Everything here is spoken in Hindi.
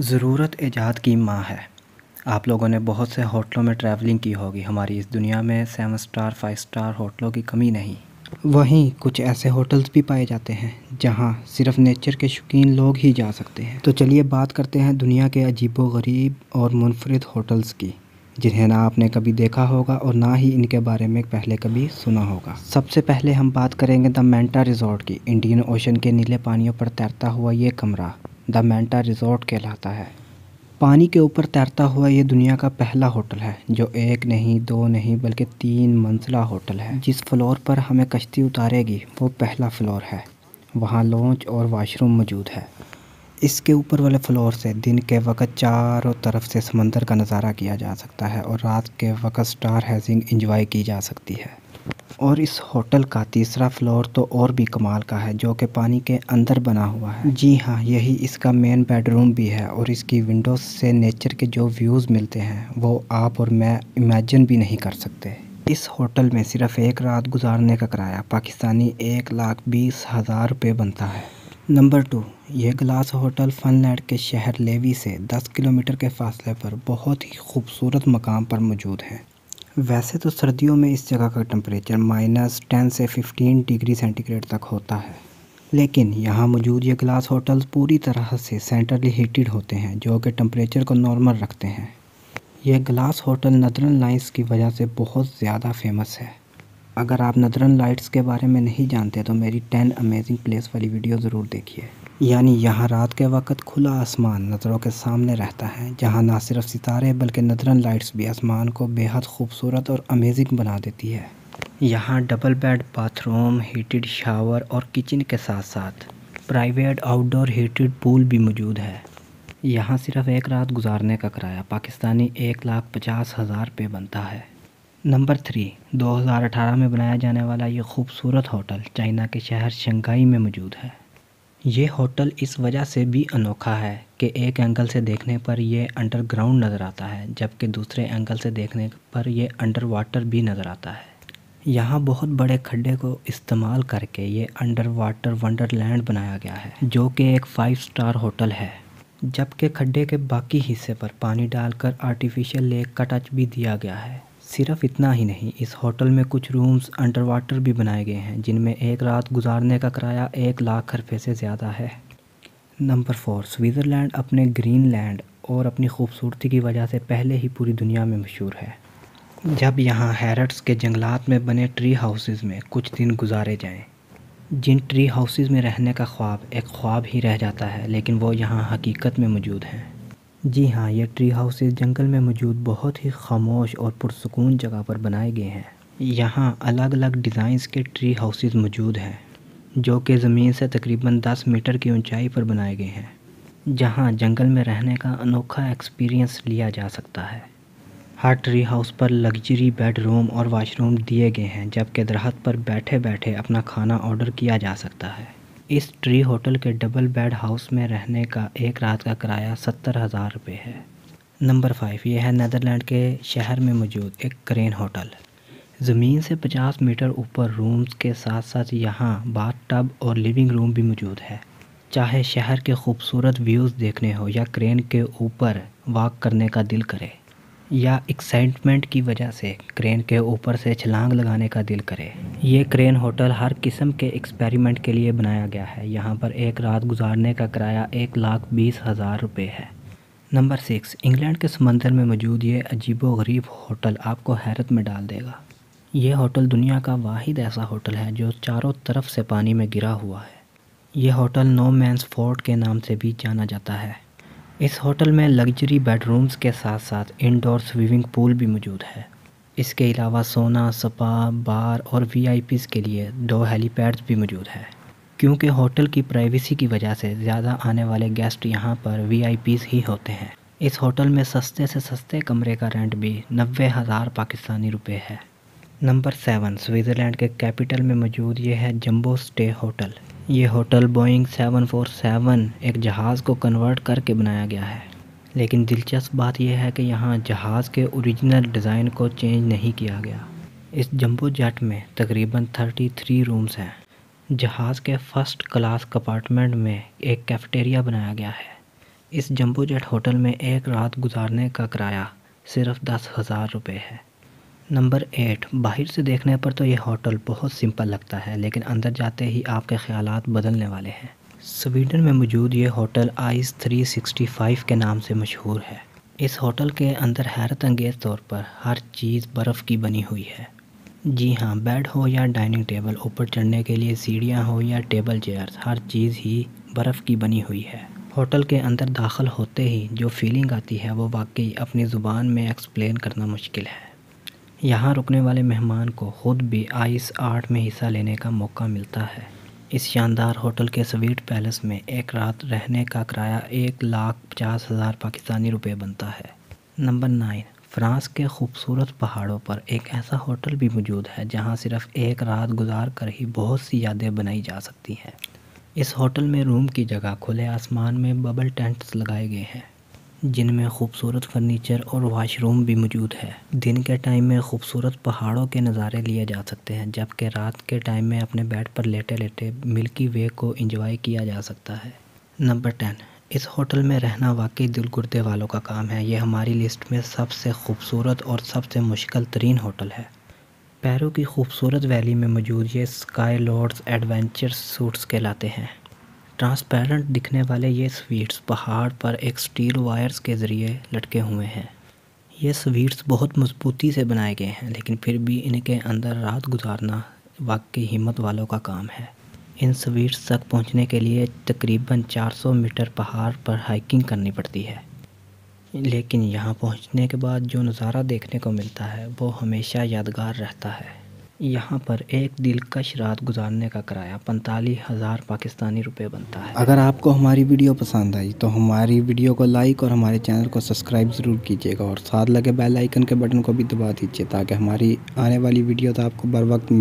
ज़रूरत ईजाद की माँ है। आप लोगों ने बहुत से होटलों में ट्रैवलिंग की होगी। हमारी इस दुनिया में सेवन स्टार फाइव स्टार होटलों की कमी नहीं। वहीं कुछ ऐसे होटल्स भी पाए जाते हैं, जहाँ सिर्फ़ नेचर के शौकीन लोग ही जा सकते हैं। तो चलिए बात करते हैं दुनिया के अजीबो गरीब और मुनफरद होटल्स की, जिन्हें ना आपने कभी देखा होगा और ना ही इनके बारे में पहले कभी सुना होगा। सबसे पहले हम बात करेंगे द मेंटा रिजॉर्ट की। इंडियन ओशन के नीले पानियों पर तैरता हुआ ये कमरा। द मेंटा रिजॉर्ट कहलाता है। पानी के ऊपर तैरता हुआ ये दुनिया का पहला होटल है, जो एक नहीं, दो नहीं, बल्कि तीन मंजिला होटल है। जिस फ्लोर पर हमें कश्ती उतारेगी, वो पहला फ्लोर है। वहाँ लॉन्च और वाशरूम मौजूद है। इसके ऊपर वाले फ्लोर से दिन के वक्त चारों तरफ़ से समंदर का नज़ारा किया जा सकता है और रात के वक्त स्टार हैजिंग इंजॉय की जा सकती है। और इस होटल का तीसरा फ्लोर तो और भी कमाल का है, जो कि पानी के अंदर बना हुआ है। जी हाँ यही इसका मेन बेडरूम भी है और इसकी विंडोज़ से नेचर के जो व्यूज़ मिलते हैं, वो आप और मैं इमेजिन भी नहीं कर सकते। इस होटल में सिर्फ़ एक रात गुजारने का किराया, पाकिस्तानी एक लाख बीस हज़ार रुपये बनता है। नंबर टू ये ग्लास होटल फनलैंड के शहर लेवी से 10 किलोमीटर के फासले पर बहुत ही खूबसूरत मकाम पर मौजूद है। वैसे तो सर्दियों में इस जगह का टेम्परेचर माइनस टेन से फिफ्टीन डिग्री सेंटीग्रेड तक होता है। लेकिन यहाँ मौजूद ये ग्लास होटल्स पूरी तरह से सेंट्रली हीटेड होते हैं, जो कि टेम्परेचर को नॉर्मल रखते हैं। यह ग्लास होटल नदरन लाइट्स की वजह से बहुत ज़्यादा फ़ेमस है। अगर आप नदरन लाइट्स के बारे में नहीं जानते तो मेरी टेन अमेजिंग प्लेस वाली वीडियो ज़रूर देखिए। यानी यहाँ रात के वक्त खुला आसमान नज़रों के सामने रहता है, जहाँ ना सिर्फ़ सितारे बल्कि नदरन लाइट्स भी आसमान को बेहद खूबसूरत और अमेजिंग बना देती है। यहाँ double bed bathroom heated shower और किचन के साथ साथ प्राइवेट आउटडोर हीटेड पूल भी मौजूद है। यहाँ सिर्फ़ एक रात गुजारने का किराया पाकिस्तानी एक लाख पचास हज़ार रुपये बनता है। नंबर थ्री 2018 में बनाया जाने वाला ये खूबसूरत होटल चाइना के शहर शंघाई में मौजूद है। ये होटल इस वजह से भी अनोखा है कि एक एंगल से देखने पर यह अंडरग्राउंड नज़र आता है, जबकि दूसरे एंगल से देखने पर यह अंडर वाटर भी नज़र आता है। यहाँ बहुत बड़े खड्डे को इस्तेमाल करके ये अंडर वाटर वंडरलैंड बनाया गया है, जो कि एक फाइव स्टार होटल है। जबकि खड्डे के बाकी हिस्से पर पानी डालकर आर्टिफिशियल लेक का टच भी दिया गया है। सिर्फ़ इतना ही नहीं, इस होटल में कुछ रूम्स अंडर वाटर भी बनाए गए हैं, जिनमें एक रात गुजारने का किराया एक लाख रुपये से ज़्यादा है। नंबर फोर स्विट्ज़रलैंड अपने ग्रीन लैंड और अपनी खूबसूरती की वजह से पहले ही पूरी दुनिया में मशहूर है। जब यहाँ हैरट्स के जंगलात में बने ट्री हाउसेस में कुछ दिन गुजारे जाएँ, जिन ट्री हाउसेस में रहने का ख्वाब, एक ख्वाब ही रह जाता है, लेकिन वो यहाँ हकीकत में मौजूद हैं। जी हाँ ये ट्री हाउसेस जंगल में मौजूद बहुत ही खामोश और पुरसकून जगह पर बनाए गए हैं। यहाँ अलग अलग डिज़ाइंस के ट्री हाउसेस मौजूद हैं, जो कि ज़मीन से तकरीबन 10 मीटर की ऊंचाई पर बनाए गए हैं, जहाँ जंगल में रहने का अनोखा एक्सपीरियंस लिया जा सकता है। हर ट्री हाउस पर लग्जरी बेडरूम और वाशरूम दिए गए हैं, जबकि दरख्त पर बैठे बैठे अपना खाना ऑर्डर किया जा सकता है। इस ट्री होटल के डबल बेड हाउस में रहने का एक रात का किराया सत्तर हज़ार रुपये है। नंबर फाइव, यह है नदरलैंड के शहर में मौजूद एक क्रेन होटल। ज़मीन से 50 मीटर ऊपर रूम्स के साथ साथ यहाँ बाथ टब और लिविंग रूम भी मौजूद है। चाहे शहर के खूबसूरत व्यूज़ देखने हो या क्रेन के ऊपर वॉक करने का दिल करे या एक्साइटमेंट की वजह से क्रेन के ऊपर से छलांग लगाने का दिल करे। ये क्रेन होटल हर किस्म के एक्सपेरिमेंट के लिए बनाया गया है। यहाँ पर एक रात गुजारने का किराया एक लाख बीस हज़ार रुपये है। नंबर सिक्स इंग्लैंड के समंदर में मौजूद ये अजीबो गरीब होटल आपको हैरत में डाल देगा। ये होटल दुनिया का वाहिद ऐसा होटल है जो चारों तरफ़ से पानी में गिरा हुआ है। यह होटल नो मैंस फोर्ट के नाम से भी जाना जाता है। इस होटल में लग्जरी बेडरूम्स के साथ साथ इंडोर स्विमिंग पूल भी मौजूद है। इसके अलावा सोना स्पा बार और वीआईपीज़ के लिए दो हेलीपैड्स भी मौजूद है। क्योंकि होटल की प्राइवेसी की वजह से ज़्यादा आने वाले गेस्ट यहाँ पर वीआईपीज़ ही होते हैं। इस होटल में सस्ते से सस्ते कमरे का रेंट भी नब्बे हज़ार पाकिस्तानी रुपए है। नंबर सेवन, स्विट्ज़रलैंड के कैपिटल में मौजूद ये है जंबो स्टे होटल। ये होटल बोइंग 747 एक जहाज़ को कन्वर्ट करके बनाया गया है। लेकिन दिलचस्प बात यह है कि यहाँ जहाज़ के ओरिजिनल डिज़ाइन को चेंज नहीं किया गया। इस जंबो जेट में तकरीबन 33 रूम्स हैं। जहाज़ के फ़र्स्ट क्लास कंपार्टमेंट में एक कैफेटेरिया बनाया गया है। इस जंबो जेट होटल में एक रात गुजारने का किराया सिर्फ़ दस हज़ार रुपये है। नंबर एट, बाहर से देखने पर तो ये होटल बहुत सिंपल लगता है, लेकिन अंदर जाते ही आपके ख्याल बदलने वाले हैं। स्वीडन में मौजूद ये होटल आइस 365 के नाम से मशहूर है। इस होटल के अंदर हैरत अंगेज़ तौर पर हर चीज़ बर्फ़ की बनी हुई है। जी हाँ बेड हो या डाइनिंग टेबल, ऊपर चढ़ने के लिए सीढ़ियाँ हो या टेबल चेयर्स, हर चीज़ ही बर्फ़ की बनी हुई है। होटल के अंदर दाखिल होते ही जो फीलिंग आती है वो वाकई अपनी ज़ुबान में एक्सप्लेन करना मुश्किल है। यहाँ रुकने वाले मेहमान को ख़ुद भी आइस आर्ट में हिस्सा लेने का मौका मिलता है। इस शानदार होटल के स्वीट पैलेस में एक रात रहने का किराया एक लाख पचास हज़ार पाकिस्तानी रुपए बनता है। नंबर नाइन, फ्रांस के खूबसूरत पहाड़ों पर एक ऐसा होटल भी मौजूद है जहाँ सिर्फ़ एक रात गुजार कर ही बहुत सी यादें बनाई जा सकती हैं। इस होटल में रूम की जगह खुले आसमान में बबल टेंट्स लगाए गए हैं। जिनमें खूबसूरत फर्नीचर और वाशरूम भी मौजूद है। दिन के टाइम में खूबसूरत पहाड़ों के नज़ारे लिए जा सकते हैं, जबकि रात के टाइम में अपने बेड पर लेटे लेटे मिल्की वे को इंजॉय किया जा सकता है। नंबर टेन, इस होटल में रहना वाकई दिल गुर्दे वालों का काम है। ये हमारी लिस्ट में सबसे खूबसूरत और सबसे मुश्किल तरीन होटल है। पैरों की खूबसूरत वैली में मौजूद ये स्काई लॉर्ड्स एडवेंचर सूट्स कहलाते हैं। ट्रांसपेरेंट दिखने वाले ये स्वीट्स पहाड़ पर एक स्टील वायर्स के ज़रिए लटके हुए हैं। ये स्वीट्स बहुत मजबूती से बनाए गए हैं, लेकिन फिर भी इनके अंदर रात गुजारना वाकई हिम्मत वालों का काम है। इन स्वीट्स तक पहुँचने के लिए तकरीबन 400 मीटर पहाड़ पर हाइकिंग करनी पड़ती है। लेकिन यहाँ पहुँचने के बाद जो नज़ारा देखने को मिलता है, वो हमेशा यादगार रहता है। यहाँ पर एक दिलकश रात गुजारने का किराया पैंतालीस हज़ार पाकिस्तानी रुपए बनता है। अगर आपको हमारी वीडियो पसंद आई तो हमारी वीडियो को लाइक और हमारे चैनल को सब्सक्राइब ज़रूर कीजिएगा और साथ लगे बेल आइकन के बटन को भी दबा दीजिए ताकि हमारी आने वाली वीडियो तो आपको बर वक्त